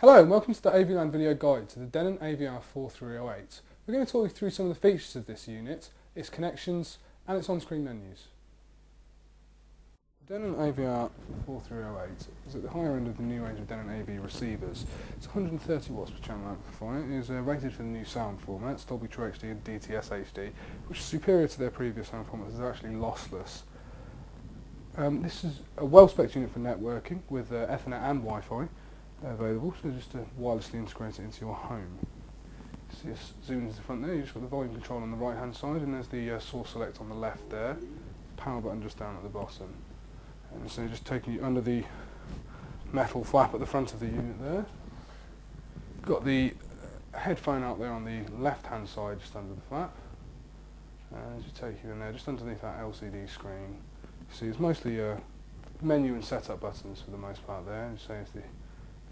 Hello and welcome to the AVLand video guide to the Denon AVR 4308. We're going to talk you through some of the features of this unit, its connections and its on-screen menus. The Denon AVR 4308 is at the higher end of the new range of Denon AV receivers. It's 130 watts per channel amplifier. It is uh, rated for the new sound formats, Dolby True HD and DTS HD, which is superior to their previous sound formats. They're actually lossless. Um, this is a well-spec unit for networking with uh, Ethernet and Wi-Fi available, so just to wirelessly integrate it into your home. So just zoom into the front there, you've just got the volume control on the right hand side and there's the uh, source select on the left there, power button just down at the bottom. And so just taking you under the metal flap at the front of the unit there. Got the uh, headphone out there on the left hand side just under the flap. And as just take you in there, just underneath that LCD screen. You see it's mostly uh, menu and setup buttons for the most part there. and So it's the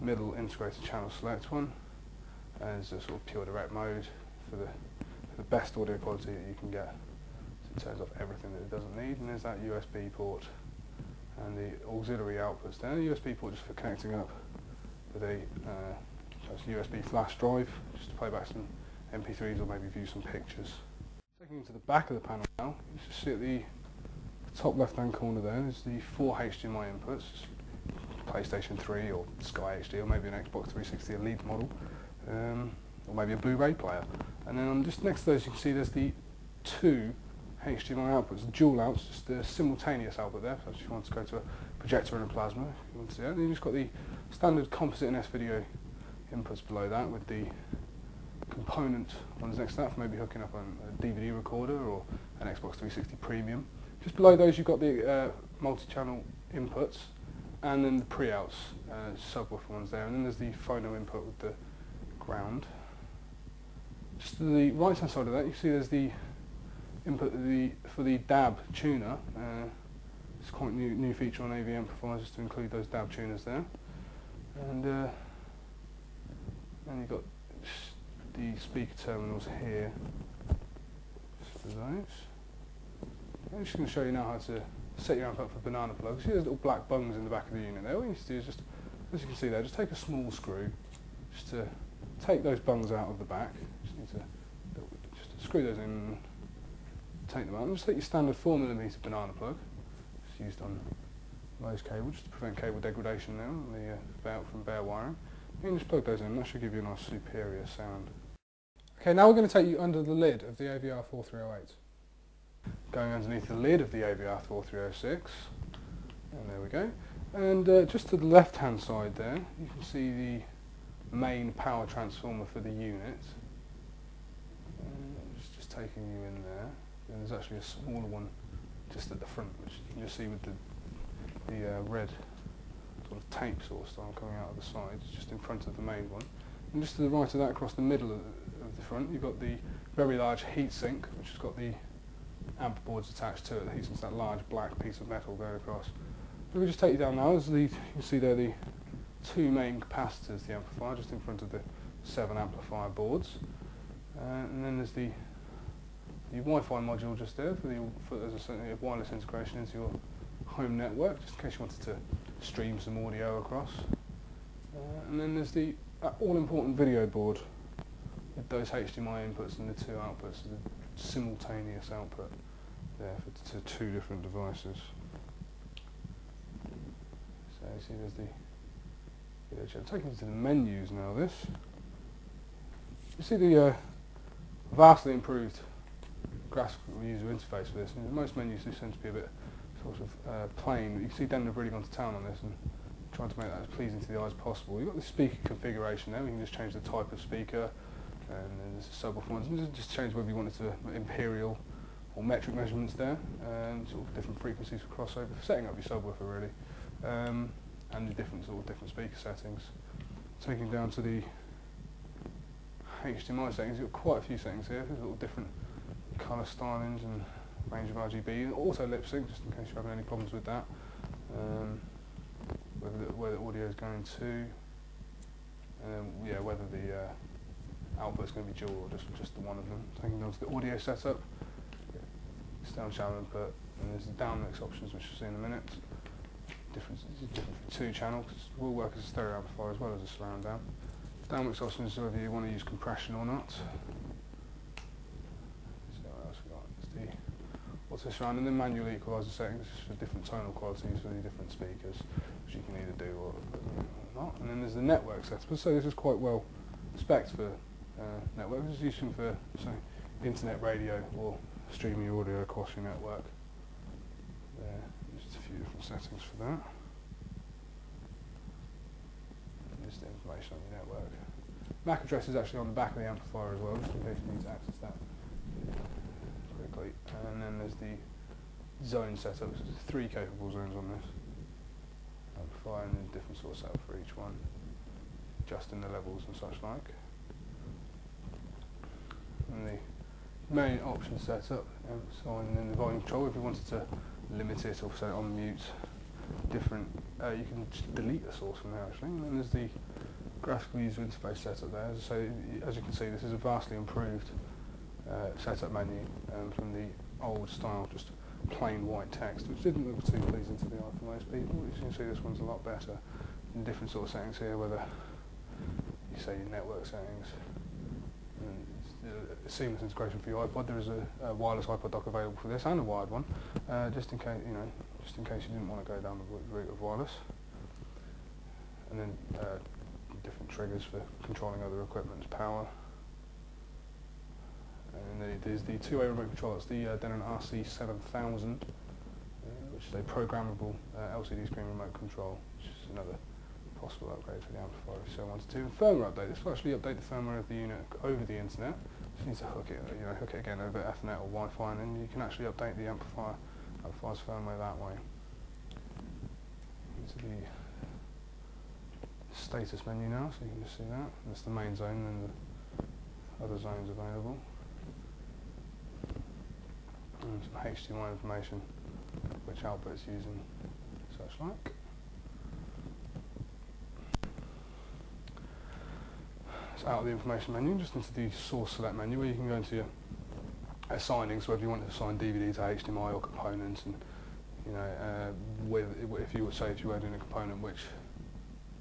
middle integrated channel select one as a sort of pure direct mode for the, for the best audio quality that you can get. So it turns off everything that it doesn't need and there's that USB port and the auxiliary outputs there. The USB port just for connecting up with a uh, USB flash drive just to play back some MP3s or maybe view some pictures. Taking you to the back of the panel now, you just see at the top left hand corner there's the four HDMI inputs, PlayStation 3 or Sky HD or maybe an Xbox 360 Elite model um, or maybe a Blu-ray player. And then just next to those you can see there's the two HDMI outputs, dual outs, just the simultaneous output there, so if you want to go to a projector and a plasma, you want to see that. And then you've just got the standard composite and S-video inputs below that with the component ones next to that for maybe hooking up on a DVD recorder or an Xbox 360 Premium. Just below those you've got the uh, multi-channel inputs and then the pre-outs, uh, subwoofer ones there, and then there's the phono input with the ground. Just to the right hand side of that, you see there's the input the, for the DAB tuner. Uh, it's quite a new, new feature on AV amplifiers to include those DAB tuners there. And uh, then you've got the speaker terminals here. Just for those. I'm just going to show you now how to set your amp up for banana plugs. See those little black bungs in the back of the unit there? What you need to do is just, as you can see there, just take a small screw, just to take those bungs out of the back. Just need to just screw those in, take them out, and just take your standard 4mm banana plug. It's used on most cables just to prevent cable degradation on the uh, from bare wiring. You can just plug those in, that should give you a nice superior sound. Okay, now we're going to take you under the lid of the AVR 4308 going underneath the lid of the AVR 4306 and there we go. And uh, just to the left hand side there you can see the main power transformer for the unit. Uh, just, taking you in there. And there's actually a smaller one just at the front which you can just see with the, the uh, red sort of tape sort of style coming out of the sides just in front of the main one. And just to the right of that across the middle of the, of the front you've got the very large heatsink which has got the amp boards attached to it. The heatsink's that large black piece of metal going across. We just take you down now. The, you can see there the two main capacitors, the amplifier, just in front of the seven amplifier boards. Uh, and then there's the the Wi-Fi module just there for the for, as I said, wireless integration into your home network, just in case you wanted to stream some audio across. Uh, and then there's the uh, all-important video board with those HDMI inputs and the two outputs, the simultaneous output there for to two different devices. So you see there's the video Taking you to the menus now this. You see the uh, vastly improved graphical user interface for this. And most menus do seem to be a bit sort of uh, plain. You see Denon have really gone to town on this and trying to make that as pleasing to the eye as possible. You've got the speaker configuration there. We can just change the type of speaker and then there's the subwoofer ones. And just change whether you want it to imperial or metric measurements there, and sort of different frequencies for crossover, for setting up your subwoofer really, um, and the different sort of different speaker settings. Taking down to the HDMI settings, you've got quite a few settings here, there's little different colour stylings and range of RGB, also lip sync, just in case you're having any problems with that, um, whether the, where the audio is going to, and yeah, whether the uh, output is going to be dual or just, just the one of them. Taking down to the audio setup, down channel input, and there's the down mix options which you'll see in a minute. different, different two channels, it will work as a stereo amplifier as well as a surround amp. Downmix options whether you want to use compression or not. So what else we got? It's the auto surround and then manual equalizer settings for different tonal qualities for the different speakers, which you can either do or, or not. And then there's the network setup. So this is quite well spec for uh, network. This is useful for say, internet radio or streaming your audio across your network. There, just a few different settings for that. Just the information on your network. MAC address is actually on the back of the amplifier as well, just in case you need to access that quickly. And then there's the zone setup. So there's three capable zones on this amplifier, and there's different sort of setup for each one, adjusting the levels and such like and the main option setup um, so and then the volume control if you wanted to limit it or set it on mute different uh, you can delete the source from there actually and then there's the graphical user interface setup there. So as you can see this is a vastly improved uh, setup menu um, from the old style just plain white text which didn't look too pleasing to the eye for most people. As you can see this one's a lot better in different sort of settings here whether you say your network settings and seamless integration for your iPod. There is a, a, wireless iPod dock available for this and a wired one, uh, just in case you know, just in case you didn't want to go down the route of wireless. And then uh, different triggers for controlling other equipment's power. And then there's the two-way remote control. It's the uh, Denon RC7000, uh, which is a programmable uh, LCD screen remote control, which is another possible upgrade for the amplifier if so wanted to. Firmware update. This will actually update the firmware of the unit over the internet. Just need to hook it, uh, you know, hook it again over Ethernet or Wi-Fi, and then you can actually update the amplifier, amplifier's firmware that way. Into the status menu now, so you can just see that. That's the main zone, and the other zones available. And some HDMI information, which output's using, such like. Out of the information menu just into the source select menu where you can go into your assigning, so whether you want to assign DVD to HDMI or components and you know, uh, with, if you would say if you were doing a component which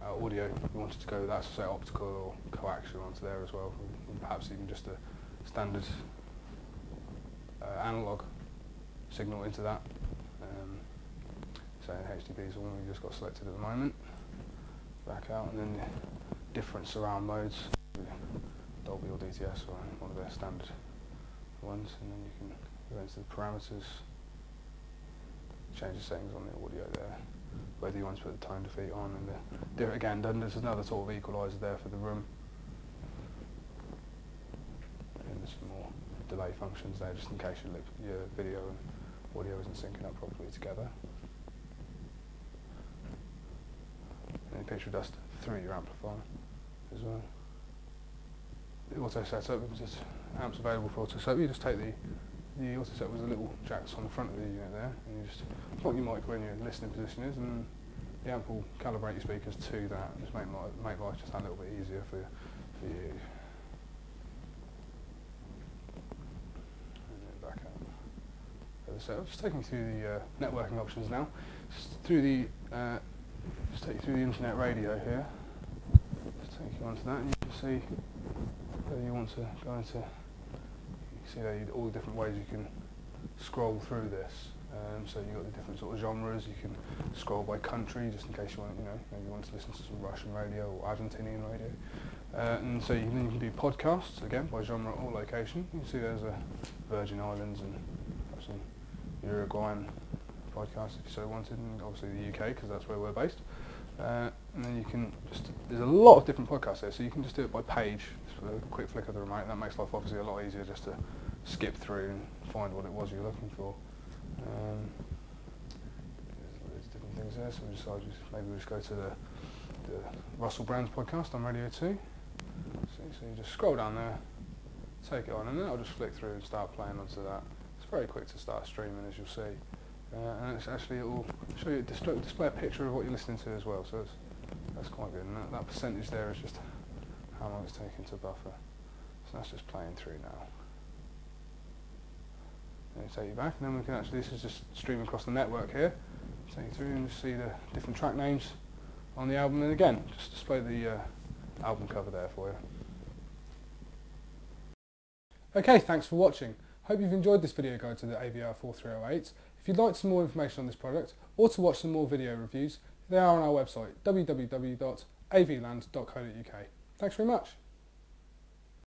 uh, audio you wanted to go with that, so say optical or coaxial onto there as well, and perhaps even just a standard uh, analog signal into that. Um, so HDP is the one we just got selected at the moment. Back out and then different surround modes. Dolby or DTS or one of their standard ones and then you can go into the parameters change the settings on the audio there whether you want to put the tone defeat on and the do it again. Then there's another sort of equalizer there for the room. And there's some more delay functions there just in case your, your video and audio isn't syncing up properly together. And picture dust through your amplifier as well auto setup, just amps available for auto setup. You just take the the auto setup with the little jacks on the front of the unit there, and you just plug your mic where your listening position is, and the amp will calibrate your speakers to that, and just make make life just a little bit easier for for you. back. So just taking you through the uh, networking options now. Just through the uh, just take you through the internet radio here. Just take you onto that, and you can see whether you want to go into, you see there all the different ways you can scroll through this. Um, so you've got the different sort of genres. You can scroll by country, just in case you want, you know, maybe you want to listen to some Russian radio or Argentinian radio. Uh, and so you can, you can do podcasts again by genre or location. You can see there's a Virgin Islands and some Uruguayan podcasts if you so wanted, and obviously the UK because that's where we're based. Uh, and then you can just, there's a lot of different podcasts there, so you can just do it by page, just with a quick flick of the remote. That makes life obviously a lot easier just to skip through and find what it was you're looking for. Um, there's, different things there, so we decided just, maybe we'll just go to the, the Russell Brand's podcast on Radio 2. See, so you just scroll down there, take it on, and then I'll just flick through and start playing onto that. It's very quick to start streaming, as you'll see. Uh, and it's actually it will show you display, display a picture of what you're listening to as well. So that's quite good. And that, that percentage there is just how long it's taking to buffer. So that's just playing through now. And take you back, and then we can actually, this is just streaming across the network here. take you through and see the different track names on the album and again just display the uh, album cover there for you. Okay, thanks for watching. Hope you've enjoyed this video guide to the AVR 4308. If you'd like some more information on this product or to watch some more video reviews, they are on our website www.avland.co.uk. Thanks very much.